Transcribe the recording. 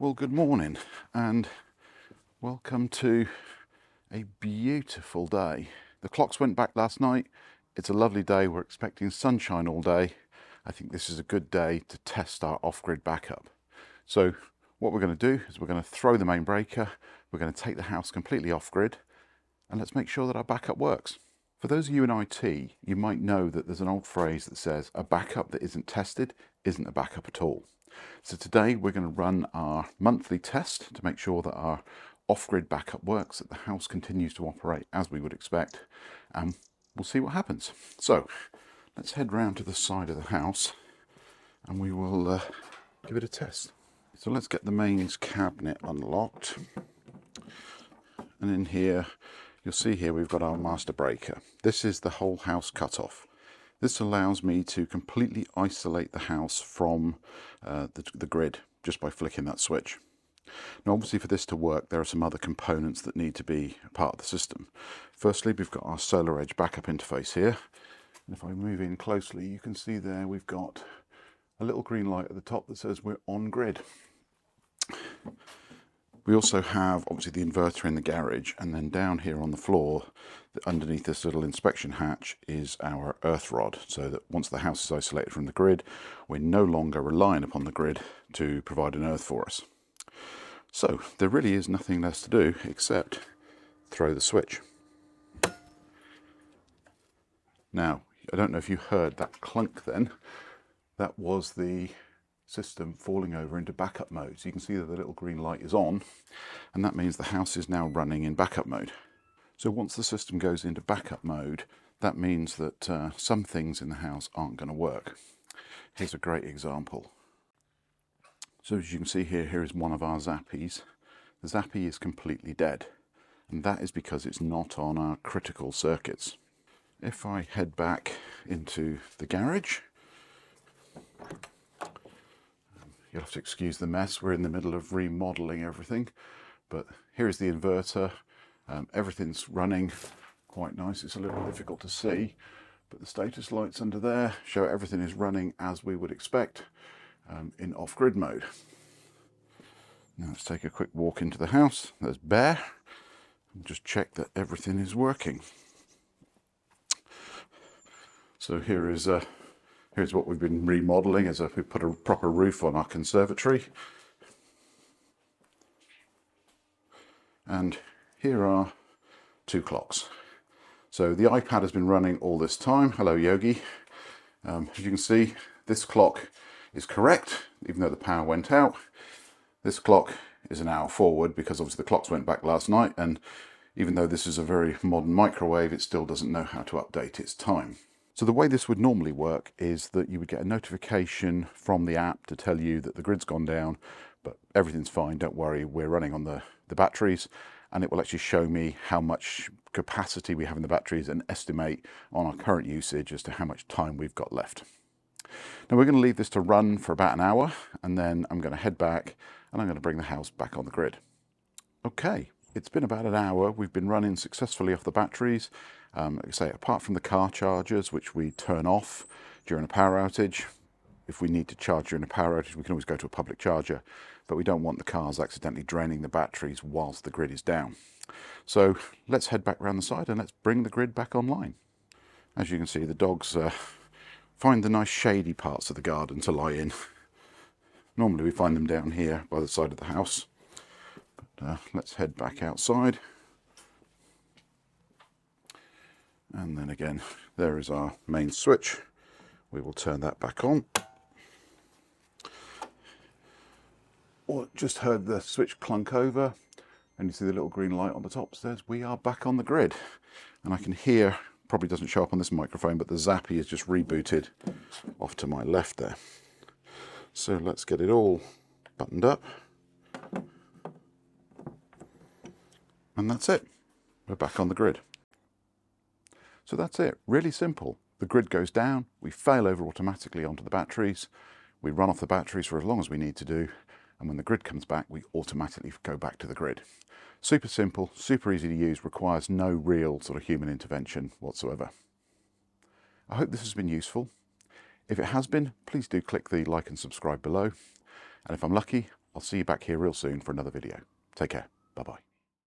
Well, good morning and welcome to a beautiful day. The clocks went back last night. It's a lovely day. We're expecting sunshine all day. I think this is a good day to test our off-grid backup. So what we're going to do is we're going to throw the main breaker. We're going to take the house completely off-grid and let's make sure that our backup works. For those of you in IT, you might know that there's an old phrase that says a backup that isn't tested isn't a backup at all. So today we're going to run our monthly test to make sure that our off-grid backup works, that the house continues to operate as we would expect, and we'll see what happens. So let's head round to the side of the house and we will uh, give it a test. So let's get the mains cabinet unlocked. And in here, you'll see here we've got our master breaker. This is the whole house cutoff. This allows me to completely isolate the house from uh, the, the grid just by flicking that switch. Now obviously for this to work there are some other components that need to be part of the system. Firstly we've got our SolarEdge backup interface here and if I move in closely you can see there we've got a little green light at the top that says we're on grid. We also have obviously the inverter in the garage and then down here on the floor underneath this little inspection hatch is our earth rod so that once the house is isolated from the grid we're no longer relying upon the grid to provide an earth for us. So there really is nothing less to do except throw the switch. Now I don't know if you heard that clunk then that was the system falling over into backup mode. So you can see that the little green light is on and that means the house is now running in backup mode. So once the system goes into backup mode, that means that uh, some things in the house aren't going to work. Here's a great example. So as you can see here, here is one of our Zappis. The Zappi is completely dead and that is because it's not on our critical circuits. If I head back into the garage, You'll have to excuse the mess. We're in the middle of remodeling everything. But here's the inverter. Um, everything's running quite nice. It's a little difficult to see, but the status lights under there show everything is running as we would expect um, in off-grid mode. Now let's take a quick walk into the house. There's Bear. Just check that everything is working. So here is a Here's what we've been remodeling as if we put a proper roof on our conservatory. And here are two clocks. So the iPad has been running all this time. Hello, Yogi. Um, as you can see, this clock is correct, even though the power went out. This clock is an hour forward because obviously the clocks went back last night and even though this is a very modern microwave, it still doesn't know how to update its time. So the way this would normally work is that you would get a notification from the app to tell you that the grid's gone down, but everything's fine, don't worry, we're running on the, the batteries, and it will actually show me how much capacity we have in the batteries and estimate on our current usage as to how much time we've got left. Now we're going to leave this to run for about an hour, and then I'm going to head back and I'm going to bring the house back on the grid. Okay, it's been about an hour. We've been running successfully off the batteries. Um, I say, apart from the car chargers, which we turn off during a power outage, if we need to charge during a power outage, we can always go to a public charger, but we don't want the cars accidentally draining the batteries whilst the grid is down. So let's head back around the side and let's bring the grid back online. As you can see, the dogs uh, find the nice shady parts of the garden to lie in. Normally we find them down here by the side of the house. But uh, let's head back outside. And then again there is our main switch. We will turn that back on. Well, just heard the switch clunk over and you see the little green light on the top says we are back on the grid. And I can hear probably doesn't show up on this microphone but the Zappi is just rebooted off to my left there. So let's get it all buttoned up. And that's it. We're back on the grid so that's it, really simple. The grid goes down, we fail over automatically onto the batteries, we run off the batteries for as long as we need to do, and when the grid comes back, we automatically go back to the grid. Super simple, super easy to use, requires no real sort of human intervention whatsoever. I hope this has been useful. If it has been, please do click the like and subscribe below. And if I'm lucky, I'll see you back here real soon for another video. Take care. Bye bye.